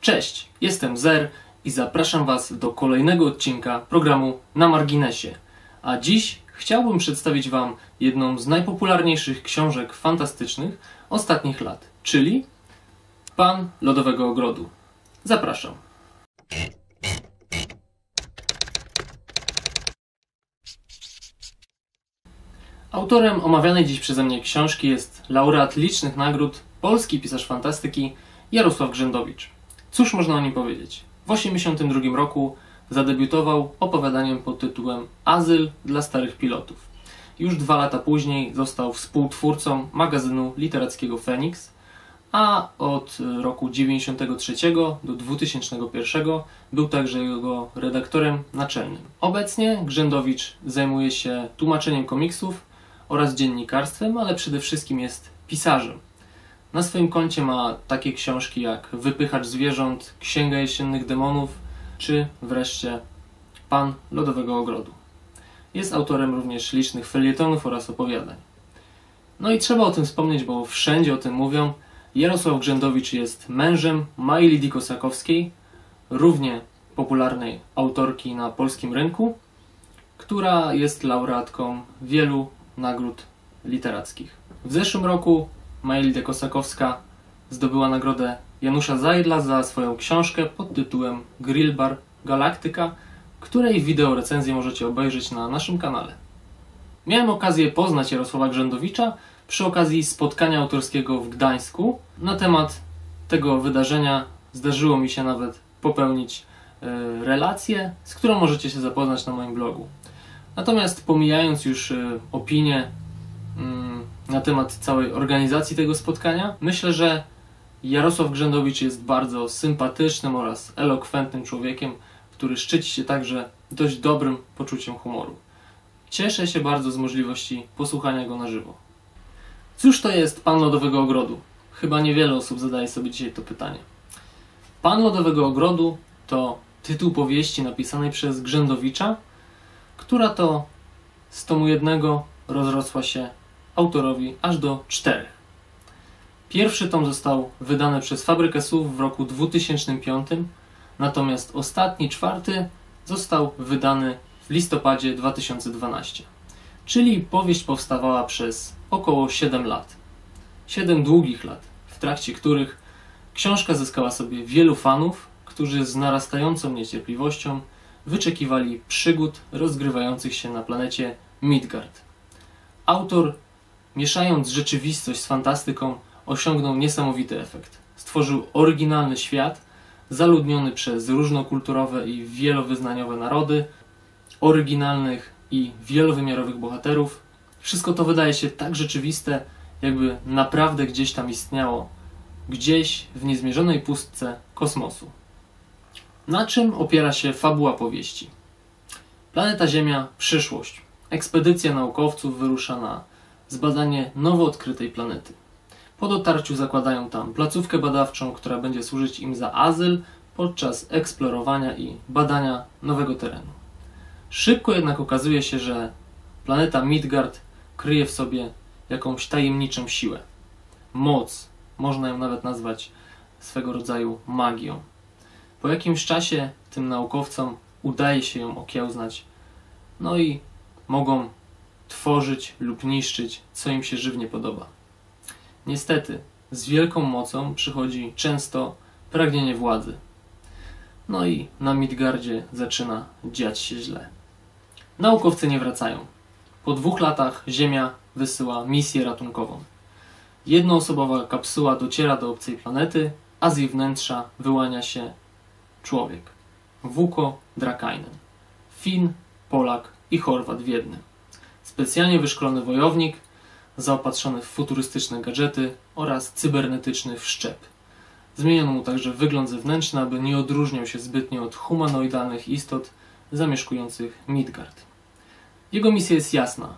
Cześć, jestem Zer i zapraszam Was do kolejnego odcinka programu Na Marginesie. A dziś chciałbym przedstawić Wam jedną z najpopularniejszych książek fantastycznych ostatnich lat, czyli Pan Lodowego Ogrodu. Zapraszam. Autorem omawianej dziś przeze mnie książki jest laureat licznych nagród, polski pisarz fantastyki Jarosław Grzędowicz. Cóż można o nim powiedzieć? W 1982 roku zadebiutował opowiadaniem pod tytułem Azyl dla starych pilotów. Już dwa lata później został współtwórcą magazynu literackiego Phoenix, a od roku 1993 do 2001 był także jego redaktorem naczelnym. Obecnie Grzędowicz zajmuje się tłumaczeniem komiksów oraz dziennikarstwem, ale przede wszystkim jest pisarzem. Na swoim koncie ma takie książki jak Wypychacz zwierząt, Księga jesiennych demonów, czy wreszcie Pan Lodowego Ogrodu. Jest autorem również licznych felietonów oraz opowiadań. No i trzeba o tym wspomnieć, bo wszędzie o tym mówią. Jarosław Grzędowicz jest mężem Mai Lidii Kosakowskiej, równie popularnej autorki na polskim rynku, która jest laureatką wielu nagród literackich. W zeszłym roku Mailda Kosakowska zdobyła nagrodę Janusza Zajdla za swoją książkę pod tytułem Grill Bar Galaktyka, której wideo recenzję możecie obejrzeć na naszym kanale. Miałem okazję poznać Jarosława Grzędowicza przy okazji spotkania autorskiego w Gdańsku. Na temat tego wydarzenia zdarzyło mi się nawet popełnić y, relację, z którą możecie się zapoznać na moim blogu. Natomiast pomijając już y, opinię mm, na temat całej organizacji tego spotkania, myślę, że Jarosław Grzędowicz jest bardzo sympatycznym oraz elokwentnym człowiekiem, który szczyci się także dość dobrym poczuciem humoru. Cieszę się bardzo z możliwości posłuchania go na żywo. Cóż to jest Pan Lodowego Ogrodu? Chyba niewiele osób zadaje sobie dzisiaj to pytanie. Pan Lodowego Ogrodu to tytuł powieści napisanej przez Grzędowicza, która to z tomu jednego rozrosła się autorowi aż do czterech. Pierwszy tom został wydany przez Fabrykę Słów w roku 2005, natomiast ostatni, czwarty, został wydany w listopadzie 2012. Czyli powieść powstawała przez około 7 lat. 7 długich lat, w trakcie których książka zyskała sobie wielu fanów, którzy z narastającą niecierpliwością wyczekiwali przygód rozgrywających się na planecie Midgard. Autor, mieszając rzeczywistość z fantastyką, osiągnął niesamowity efekt. Stworzył oryginalny świat, zaludniony przez różnokulturowe i wielowyznaniowe narody, oryginalnych i wielowymiarowych bohaterów. Wszystko to wydaje się tak rzeczywiste, jakby naprawdę gdzieś tam istniało, gdzieś w niezmierzonej pustce kosmosu. Na czym opiera się fabuła powieści? Planeta Ziemia przyszłość. Ekspedycja naukowców wyrusza na zbadanie nowo odkrytej planety. Po dotarciu zakładają tam placówkę badawczą, która będzie służyć im za azyl podczas eksplorowania i badania nowego terenu. Szybko jednak okazuje się, że planeta Midgard kryje w sobie jakąś tajemniczą siłę. Moc, można ją nawet nazwać swego rodzaju magią. Po jakimś czasie tym naukowcom udaje się ją okiełznać, no i mogą tworzyć lub niszczyć, co im się żywnie podoba. Niestety, z wielką mocą przychodzi często pragnienie władzy. No i na Midgardzie zaczyna dziać się źle. Naukowcy nie wracają. Po dwóch latach Ziemia wysyła misję ratunkową. Jednoosobowa kapsuła dociera do obcej planety, a z jej wnętrza wyłania się człowiek. Wuko Drakainen. Fin, Polak i Chorwat w jednym. Specjalnie wyszkolony wojownik, zaopatrzony w futurystyczne gadżety oraz cybernetyczny wszczep. Zmieniono mu także wygląd zewnętrzny, aby nie odróżniał się zbytnio od humanoidalnych istot zamieszkujących Midgard. Jego misja jest jasna: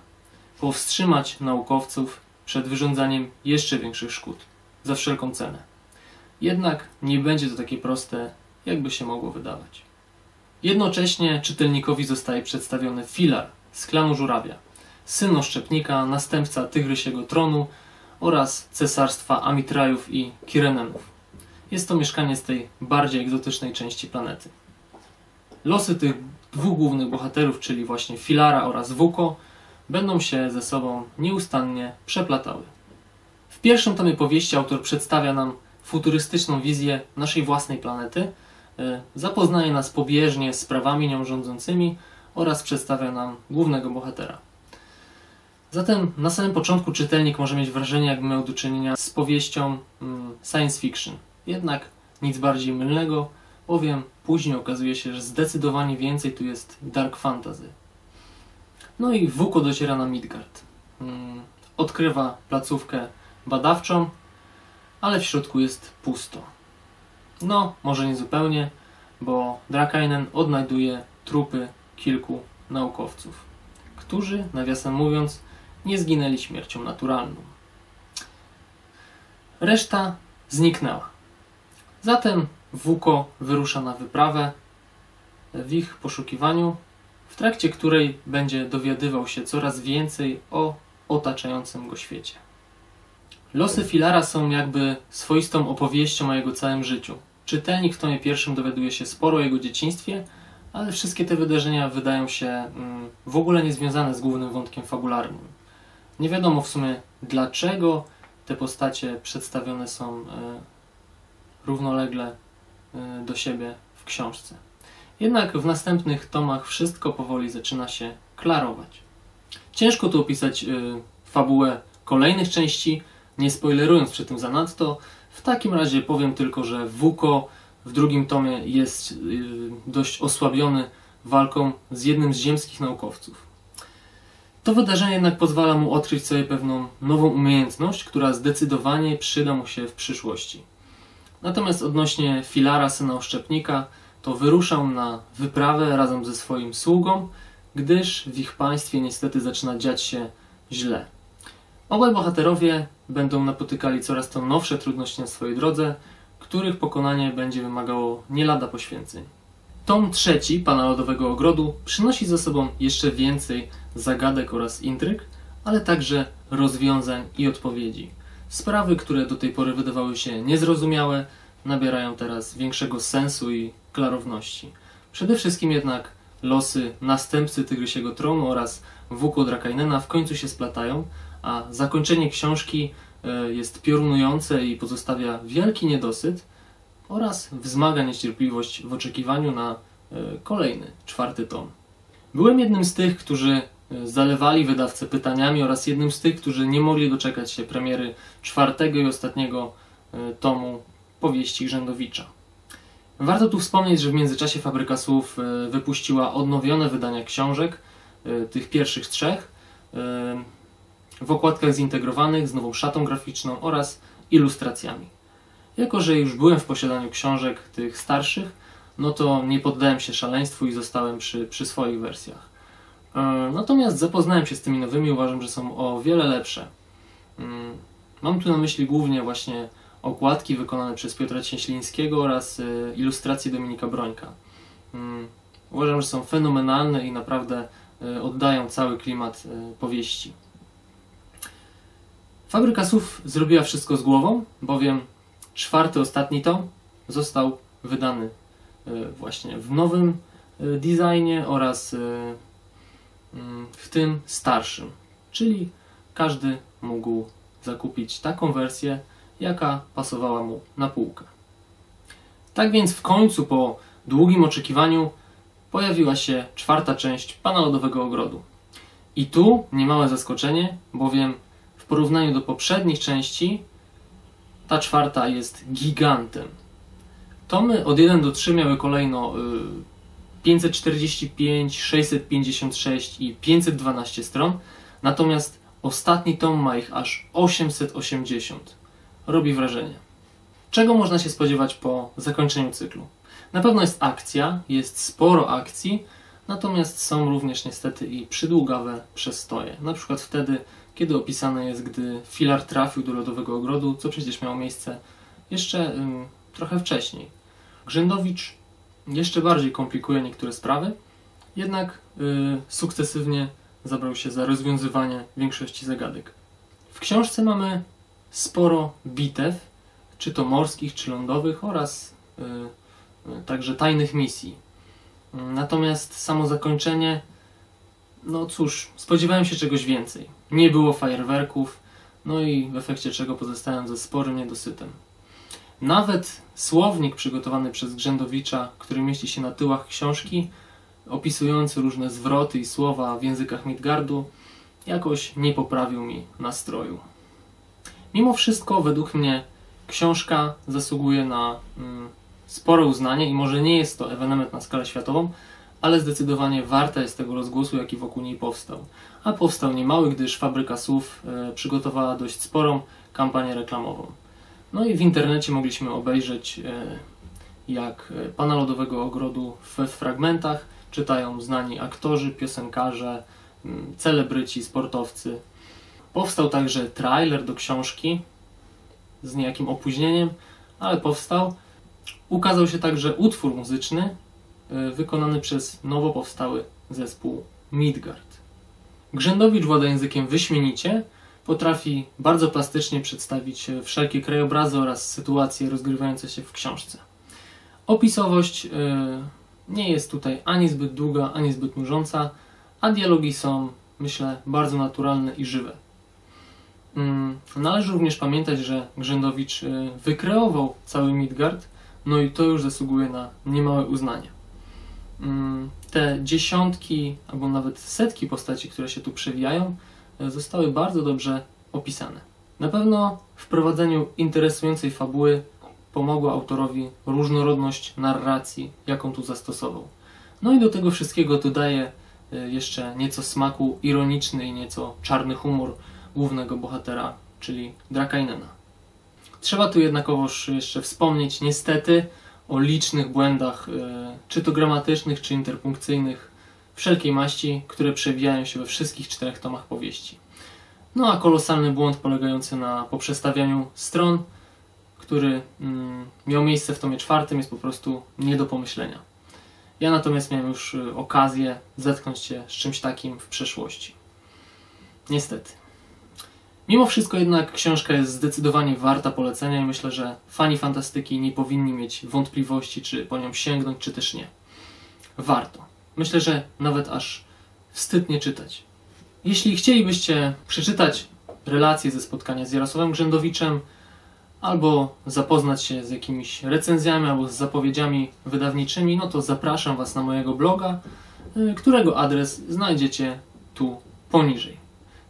powstrzymać naukowców przed wyrządzaniem jeszcze większych szkód, za wszelką cenę. Jednak nie będzie to takie proste, jakby się mogło wydawać. Jednocześnie czytelnikowi zostaje przedstawiony Filar z klanu Żurawia, syn oszczepnika, następca tygrysiego tronu oraz cesarstwa Amitrajów i Kirenenów. Jest to mieszkanie z tej bardziej egzotycznej części planety. Losy tych dwóch głównych bohaterów, czyli właśnie Filara oraz Wuko, będą się ze sobą nieustannie przeplatały. W pierwszym tomie powieści autor przedstawia nam futurystyczną wizję naszej własnej planety, e, zapoznaje nas pobieżnie z sprawami nią rządzącymi oraz przedstawia nam głównego bohatera. Zatem na samym początku czytelnik może mieć wrażenie, jakby miał do czynienia z powieścią mm, science fiction. Jednak nic bardziej mylnego, bowiem później okazuje się, że zdecydowanie więcej tu jest dark fantasy. No i Wuko dociera na Midgard. Mm, odkrywa placówkę badawczą, ale w środku jest pusto. No, może nie zupełnie, bo Drakainen odnajduje trupy kilku naukowców, którzy, nawiasem mówiąc, nie zginęli śmiercią naturalną. Reszta zniknęła. Zatem Wuko wyrusza na wyprawę w ich poszukiwaniu, w trakcie której będzie dowiadywał się coraz więcej o otaczającym go świecie. Losy Filara są jakby swoistą opowieścią o jego całym życiu. Czytelnik w tomie pierwszym dowiaduje się sporo o jego dzieciństwie, ale wszystkie te wydarzenia wydają się mm, w ogóle niezwiązane z głównym wątkiem fabularnym. Nie wiadomo w sumie dlaczego te postacie przedstawione są e, równolegle e, do siebie w książce. Jednak w następnych tomach wszystko powoli zaczyna się klarować. Ciężko tu opisać e, fabułę kolejnych części, nie spoilerując przy tym zanadto. W takim razie powiem tylko, że Wuko w drugim tomie jest dość osłabiony walką z jednym z ziemskich naukowców. To wydarzenie jednak pozwala mu odkryć sobie pewną nową umiejętność, która zdecydowanie przyda mu się w przyszłości. Natomiast odnośnie Filara, syna oszczepnika, to wyruszał na wyprawę razem ze swoim sługą, gdyż w ich państwie niestety zaczyna dziać się źle. Obaj bohaterowie będą napotykali coraz to nowsze trudności na swojej drodze, których pokonanie będzie wymagało nie lada poświęceń. Tom trzeci Pana Lodowego Ogrodu przynosi ze sobą jeszcze więcej zagadek oraz intryg, ale także rozwiązań i odpowiedzi. Sprawy, które do tej pory wydawały się niezrozumiałe, nabierają teraz większego sensu i klarowności. Przede wszystkim jednak losy następcy Tygrysiego Tronu oraz Wuku Drakainena w końcu się splatają, a zakończenie książki e, jest piorunujące i pozostawia wielki niedosyt oraz wzmaga niecierpliwość w oczekiwaniu na e, kolejny, czwarty tom. Byłem jednym z tych, którzy zalewali wydawcę pytaniami oraz jednym z tych, którzy nie mogli doczekać się premiery czwartego i ostatniego e, tomu powieści Grzędowicza. Warto tu wspomnieć, że w międzyczasie Fabryka Słów e, wypuściła odnowione wydania książek, e, tych pierwszych trzech, w okładkach zintegrowanych z nową szatą graficzną oraz ilustracjami. Jako, że już byłem w posiadaniu książek tych starszych, no to nie poddałem się szaleństwu i zostałem przy, przy swoich wersjach. E, natomiast zapoznałem się z tymi nowymi, uważam, że są o wiele lepsze. Mm, mam tu na myśli głównie właśnie okładki wykonane przez Piotra Cieślińskiego oraz e, ilustracje Dominika Brońka. Mm, uważam, że są fenomenalne i naprawdę e, oddają cały klimat powieści. Fabryka Słów zrobiła wszystko z głową, bowiem czwarty, ostatni tom został wydany właśnie w nowym designie oraz w tym starszym. Czyli każdy mógł zakupić taką wersję, jaka pasowała mu na półkę. Tak więc w końcu po długim oczekiwaniu pojawiła się czwarta część Pana Lodowego Ogrodu. I tu niemałe zaskoczenie, bowiem w porównaniu do poprzednich części ta czwarta jest gigantem. Tomy od 1 do 3 miały kolejno y, 545, 656 i 512 stron, natomiast ostatni tom ma ich aż 880. Robi wrażenie. Czego można się spodziewać po zakończeniu cyklu? Na pewno jest akcja, jest sporo akcji, natomiast są również niestety i przydługawe przestoje. Na przykład wtedy, kiedy opisane jest, gdy filar trafił do lodowego ogrodu, co przecież miało miejsce jeszcze ym, trochę wcześniej. Grzędowicz jeszcze bardziej komplikuje niektóre sprawy, jednak yy, sukcesywnie zabrał się za rozwiązywanie większości zagadek. W książce mamy sporo bitew, czy to morskich, czy lądowych oraz y, także tajnych misji. Natomiast samo zakończenie, no cóż, spodziewałem się czegoś więcej. Nie było fajerwerków, no i w efekcie czego pozostałem ze sporym niedosytem. Nawet słownik przygotowany przez Grzędowicza, który mieści się na tyłach książki, opisujący różne zwroty i słowa w językach Midgardu, jakoś nie poprawił mi nastroju. Mimo wszystko, według mnie, książka zasługuje na mm, spore uznanie i może nie jest to ewenement na skalę światową, ale zdecydowanie warta jest tego rozgłosu, jaki wokół niej powstał. A powstał niemały, gdyż Fabryka Słów e, przygotowała dość sporą kampanię reklamową. No i w internecie mogliśmy obejrzeć, e, jak e, Pana Lodowego Ogrodu w fragmentach czytają znani aktorzy, piosenkarze, celebryci, sportowcy. Powstał także trailer do książki z niejakim opóźnieniem, ale powstał. Ukazał się także utwór muzyczny wykonany przez nowo powstały zespół Midgard. Grzędowicz włada językiem wyśmienicie, potrafi bardzo plastycznie przedstawić wszelkie krajobrazy oraz sytuacje rozgrywające się w książce. Opisowość e, nie jest tutaj ani zbyt długa, ani zbyt nużąca, a dialogi są, myślę, bardzo naturalne i żywe. Mm, należy również pamiętać, że Grzędowicz e, wykreował cały Midgard, no i to już zasługuje na niemałe uznanie. Mm, te dziesiątki albo nawet setki postaci, które się tu przewijają, e, zostały bardzo dobrze opisane. Na pewno w prowadzeniu interesującej fabuły pomogła autorowi różnorodność narracji, jaką tu zastosował. No i do tego wszystkiego dodaje e, jeszcze nieco smaku ironiczny i nieco czarny humor głównego bohatera, czyli Drakainena. Trzeba tu jednakowoż jeszcze wspomnieć, niestety, o licznych błędach, e, czy to gramatycznych, czy interpunkcyjnych, wszelkiej maści, które przewijają się we wszystkich czterech tomach powieści. No a kolosalny błąd polegający na poprzestawianiu stron, który mm, miał miejsce w tomie czwartym, jest po prostu nie do pomyślenia. Ja natomiast miałem już e, okazję zetknąć się z czymś takim w przeszłości. Niestety. Mimo wszystko jednak książka jest zdecydowanie warta polecenia i myślę, że fani fantastyki nie powinni mieć wątpliwości, czy po nią sięgnąć, czy też nie. Warto. Myślę, że nawet aż wstyd nie czytać. Jeśli chcielibyście przeczytać relacje ze spotkania z Jarosławem Grzędowiczem, albo zapoznać się z jakimiś recenzjami, albo z zapowiedziami wydawniczymi, no to zapraszam Was na mojego bloga, y, którego adres znajdziecie tu poniżej.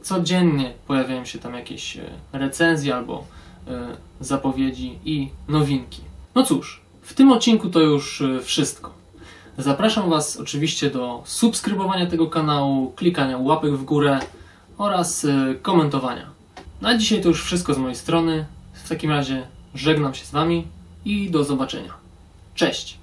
Codziennie pojawiają się tam jakieś e, recenzje albo e, zapowiedzi i nowinki. No cóż, w tym odcinku to już e, wszystko. Zapraszam Was oczywiście do subskrybowania tego kanału, klikania łapek w górę oraz komentowania. Na dzisiaj to już wszystko z mojej strony. W takim razie żegnam się z Wami i do zobaczenia. Cześć!